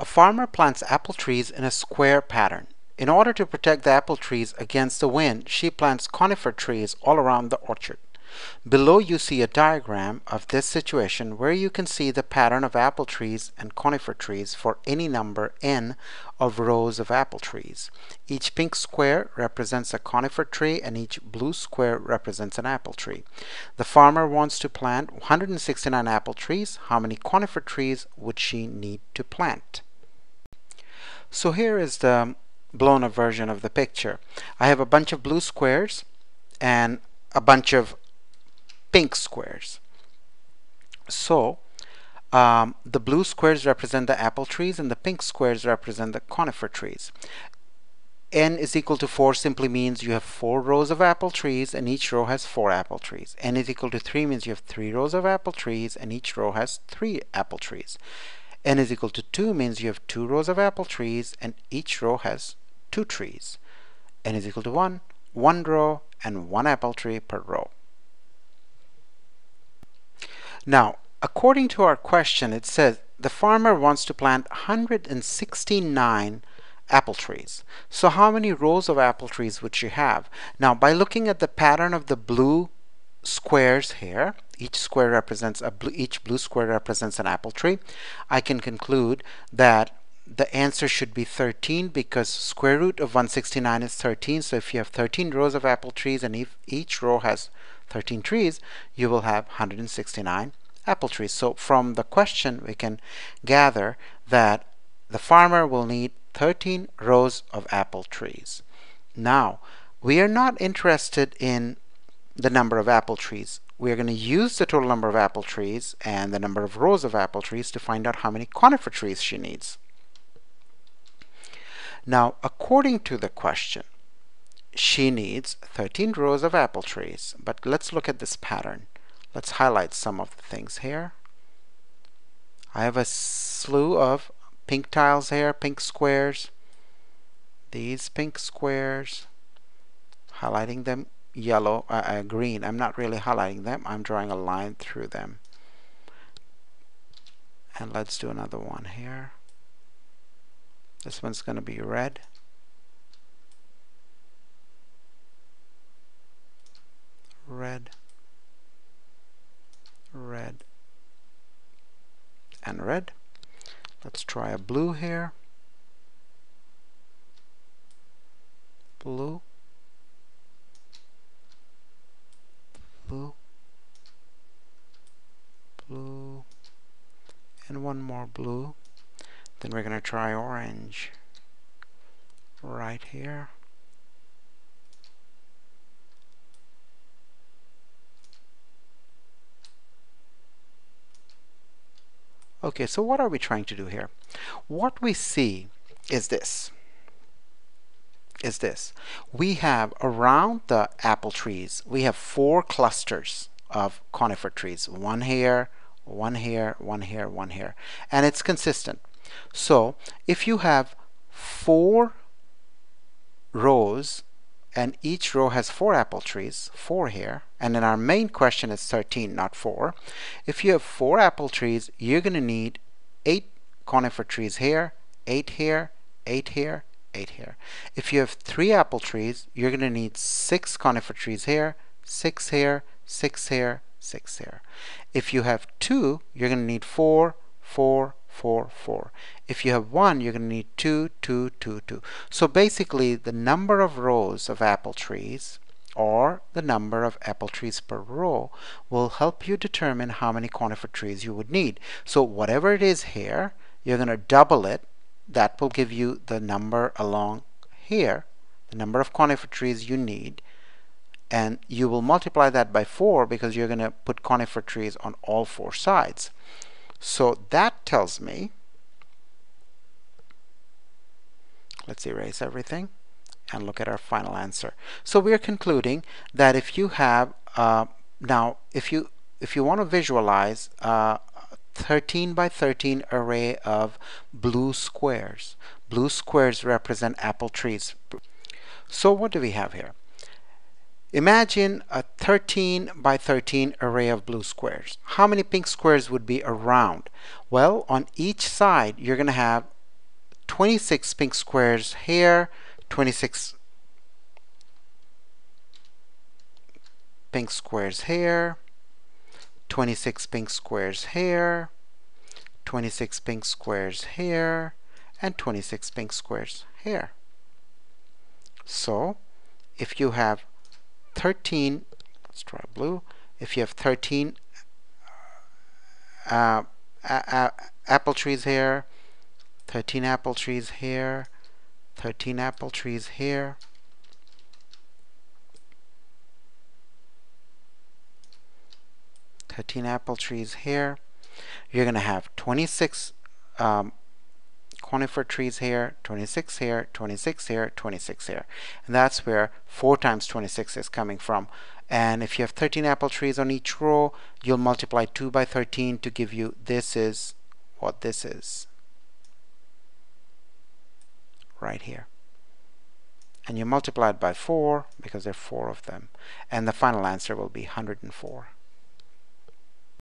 A farmer plants apple trees in a square pattern. In order to protect the apple trees against the wind, she plants conifer trees all around the orchard. Below you see a diagram of this situation where you can see the pattern of apple trees and conifer trees for any number n of rows of apple trees. Each pink square represents a conifer tree and each blue square represents an apple tree. The farmer wants to plant 169 apple trees. How many conifer trees would she need to plant? So here is the blown up version of the picture. I have a bunch of blue squares and a bunch of pink squares. So um, the blue squares represent the apple trees and the pink squares represent the conifer trees. n is equal to 4 simply means you have 4 rows of apple trees and each row has 4 apple trees. n is equal to 3 means you have 3 rows of apple trees and each row has 3 apple trees. N is equal to 2 means you have 2 rows of apple trees and each row has 2 trees. n is equal to 1, 1 row and 1 apple tree per row. Now, according to our question, it says the farmer wants to plant 169 apple trees. So how many rows of apple trees would she have? Now, by looking at the pattern of the blue squares here, each square represents a blue, each blue square represents an apple tree, I can conclude that the answer should be 13 because square root of 169 is 13 so if you have 13 rows of apple trees and if each row has 13 trees, you will have 169 apple trees. So from the question, we can gather that the farmer will need 13 rows of apple trees. Now, we are not interested in the number of apple trees. We are going to use the total number of apple trees and the number of rows of apple trees to find out how many conifer trees she needs. Now, according to the question, she needs 13 rows of apple trees. But let's look at this pattern. Let's highlight some of the things here. I have a slew of pink tiles here, pink squares. These pink squares, highlighting them yellow, uh, uh, green. I'm not really highlighting them. I'm drawing a line through them. And let's do another one here. This one's going to be red. red, red, and red. Let's try a blue here. Blue, blue, blue, and one more blue. Then we're going to try orange right here. Okay, so what are we trying to do here? What we see is this. Is this. We have around the apple trees, we have four clusters of conifer trees. One here, one here, one here, one here. And it's consistent. So if you have four rows and each row has four apple trees, four here, and then our main question is 13, not four. If you have four apple trees, you're going to need eight conifer trees here, eight here, eight here, eight here. If you have three apple trees, you're going to need six conifer trees here, six here, six here, six here. If you have two, you're going to need four, four, 4, 4. If you have 1, you're going to need 2, 2, 2, 2. So basically, the number of rows of apple trees or the number of apple trees per row will help you determine how many conifer trees you would need. So whatever it is here, you're going to double it. That will give you the number along here, the number of conifer trees you need. And you will multiply that by 4 because you're going to put conifer trees on all four sides. So that tells me, let's erase everything and look at our final answer. So we're concluding that if you have, uh, now if you, if you want to visualize uh, 13 by 13 array of blue squares, blue squares represent apple trees. So what do we have here? Imagine a 13 by 13 array of blue squares. How many pink squares would be around? Well, on each side, you're going to have 26 pink squares here 26 pink squares here 26 pink squares here 26 pink squares here and 26 pink squares here. So if you have 13 let's try blue if you have 13 uh, apple trees here 13 apple trees here 13 apple trees here Thirteen apple trees here. You're going to have 26 um, conifer trees here, 26 here, 26 here, 26 here. And that's where 4 times 26 is coming from. And if you have 13 apple trees on each row, you'll multiply 2 by 13 to give you this is what this is. Right here. And you multiply it by 4 because there are 4 of them. And the final answer will be 104.